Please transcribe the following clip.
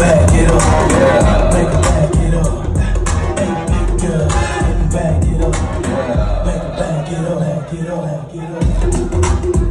back, it up. Yeah. Make it back, it up. Make it back, get up. Make it back, it up. Make it back, it up. Get up, get up.